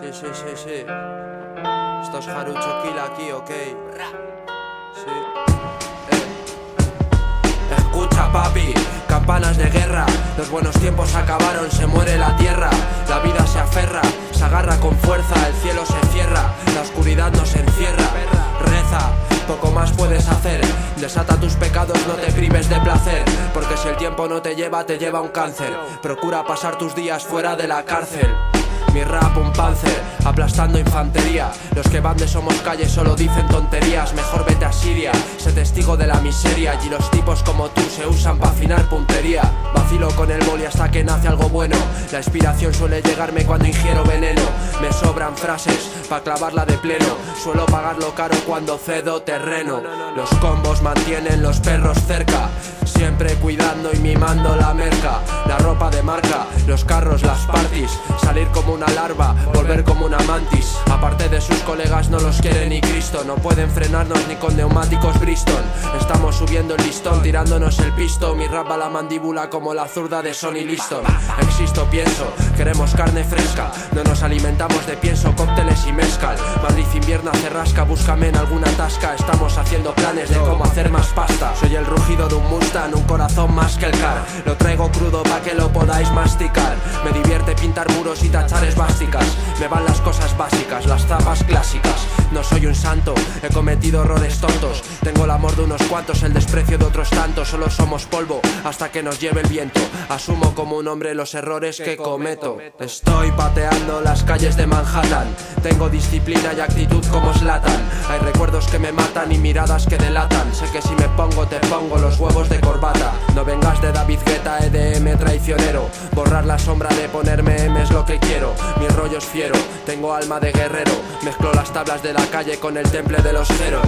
Sí, sí, sí, sí. Esto es Harucho Kill aquí, ok. Sí. Eh. Escucha, papi, campanas de guerra. Los buenos tiempos acabaron, se muere la tierra. La vida se aferra, se agarra con fuerza. El cielo se cierra, la oscuridad nos encierra. Reza, poco más puedes hacer. Desata tus pecados, no te prives de placer. Porque si el tiempo no te lleva, te lleva un cáncer. Procura pasar tus días fuera de la cárcel. Mi rap un panzer, aplastando infantería. Los que van de Somos Calle solo dicen tonterías. Mejor vete a Siria, sé testigo de la miseria. Y los tipos como tú se usan para afinar puntería. Vacilo con el boli hasta que nace algo bueno. La inspiración suele llegarme cuando ingiero veneno. Me sobran frases para clavarla de pleno. Suelo pagarlo caro cuando cedo terreno. Los combos mantienen los perros cerca. Y mimando la merca. La ropa de marca, los carros, las parties. Salir como una larva, volver como una mantis. Aparte de sus colegas no los quiere ni Cristo. No pueden frenarnos ni con neumáticos Bristol. Subiendo el listón, tirándonos el pisto. Mi rap a la mandíbula como la zurda de Sonny Liston. Existo, pienso, queremos carne fresca. No nos alimentamos de pienso, cócteles y mezcal. Madrid invierno hace rasca, búscame en alguna tasca. Estamos haciendo planes de cómo hacer más pasta. Soy el rugido de un Mustang, un corazón más que el car. Lo traigo crudo para que lo podáis masticar. Me divierte pintar muros y tachar esvásticas. Me van las básicas, las tapas clásicas. No soy un santo, he cometido errores tontos. Tengo el amor de unos cuantos, el desprecio de otros tantos. Solo somos polvo hasta que nos lleve el viento. Asumo como un hombre los errores que cometo. Estoy pateando las calles de Manhattan. Tengo disciplina y actitud como Slatan. Hay recuerdos que me matan y miradas que delatan. Sé que si me pongo, te pongo los huevos de corbata. La sombra de ponerme M es lo que quiero. Mi rollo es fiero, tengo alma de guerrero. Mezclo las tablas de la calle con el temple de los cero.